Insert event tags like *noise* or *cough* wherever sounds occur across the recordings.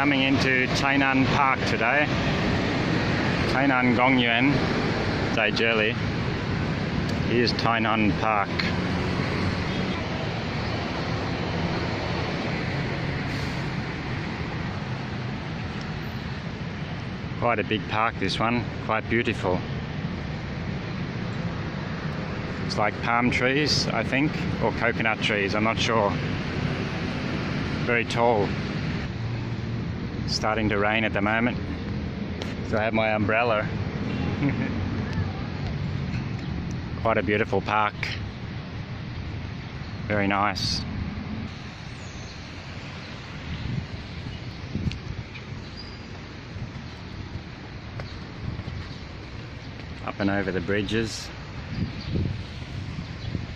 coming into Tainan Park today. Tainan Gongyuan Daijeli. Here's Tainan Park. Quite a big park this one, quite beautiful. It's like palm trees, I think, or coconut trees, I'm not sure. Very tall. Starting to rain at the moment. So I have my umbrella. *laughs* Quite a beautiful park. Very nice. Up and over the bridges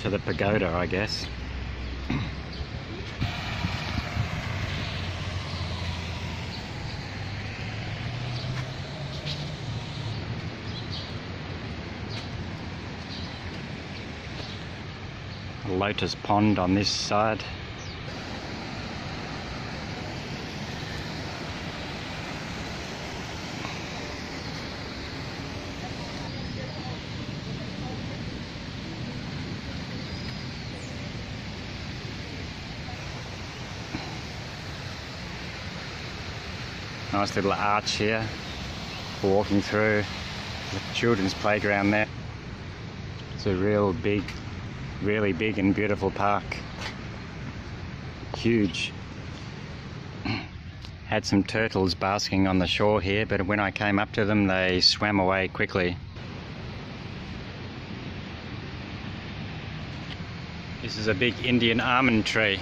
to the pagoda, I guess. Lotus pond on this side. Nice little arch here walking through the children's playground there. It's a real big, really big and beautiful park. Huge. Had some turtles basking on the shore here, but when I came up to them, they swam away quickly. This is a big Indian almond tree.